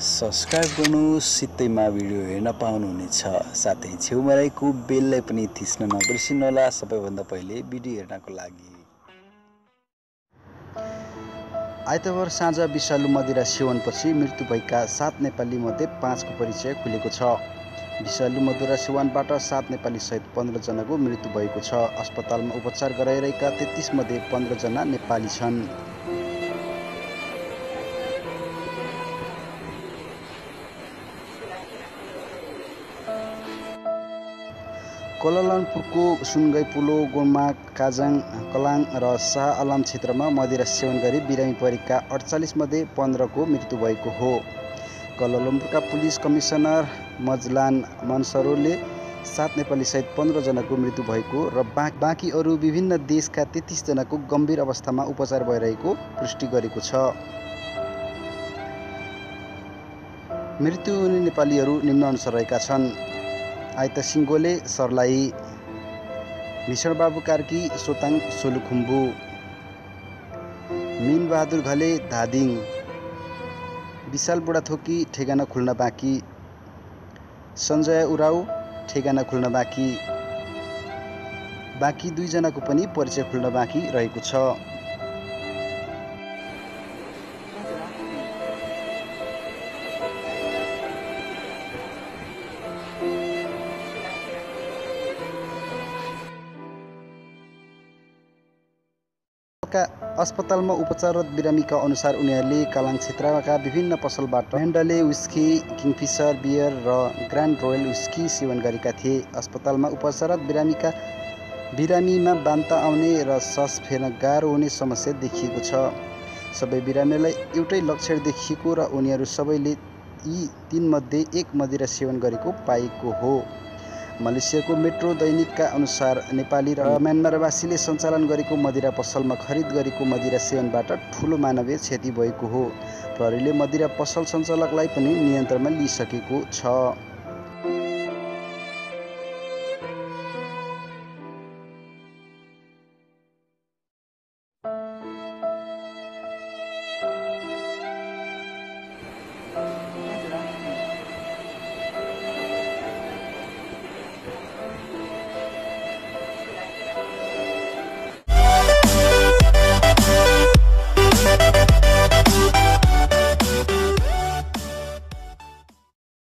Subscribe गर्नुहोस् सित्तैमा video हेर्न पाउनुहुनेछ। साथै छेउमा रहेको बेललाई पनि थिच्न नबिर्सिनुहोला सबैभन्दा पहिले भिडियो हेर्नको लागि। आइतबार साँझ विषालु मदिरा सेवनपछि मृत्यु भएका सात नेपालीमध्ये पाँचको परिचय खुलेको छ। विषालु मदिरा सेवनबाट सात नेपाली सहित पन्ध्रजनाको मृत्यु भएको छ। अस्पतालमा उपचार गराइरहेका तेत्तिसमध्ये पन्ध्रजना नेपाली छन्। कोलालमपुरको सुनगाई पुलो गोमा काजाङ कलाङ र शाह आलम क्षेत्रमा मदिरा सेवन गरी बिरामी परेका अडचालिसमध्ये पन्ध्रको मृत्यु भएको हो। कोलालमपुरका पुलिस कमिसनर मजलान मनसरोले सात नेपाली सहित पन्ध्रजनाको मृत्यु भएको र बाँकी अरू विभिन्न देशका तेत्तिसजनाको गम्भीर अवस्थामा उपचार भइरहेको पुष्टि गरेको छ। मृत्यु हुने नेपालीहरू निम्नअनुसार रहेका छन्। आइता सिङ्गोले सर्लाही भीषणबाबु कार्की सोताङ सोलुखुम्बु मिनबहादुर घले धादिङ विशाल बुढाथोकी ठेगाना खुल्न बाँकी सञ्जय उराउ ठेगाना खुल्न बाँकी बाँकी दुईजनाको पनि परिचय खुल्न बाँकी रहेको छ। अस्पतालमा उपचाररत बिरामीका अनुसार उनीहरूले कालाङ क्षेत्रका विभिन्न पसलबाट ह्यान्डले विस्की किङफिसर बियर र ग्रान्ड रोयल विस्की सेवन गरेका थिए। अस्पतालमा उपचाररत बिरामीका बिरामीमा बान्ता आउने र सस फेर्न गाह्रो हुने समस्या देखिएको छ। सबै बिरामीलाई एउटै लक्षण देखिएको र उनीहरू सबैले यी तीनमध्ये एक मदिरा सेवन गरेको पाइएको हो। मलेसियाको मेट्रो दैनिकका अनुसार नेपाली र म्यानमारवासीले सञ्चालन गरेको मदिरा पसलमा खरिद गरेको मदिरा सेवनबाट ठुलो मानवीय क्षति भएको हो। प्रहरीले मदिरा पसल सञ्चालकलाई पनि नियन्त्रणमा लिइसकेको छ।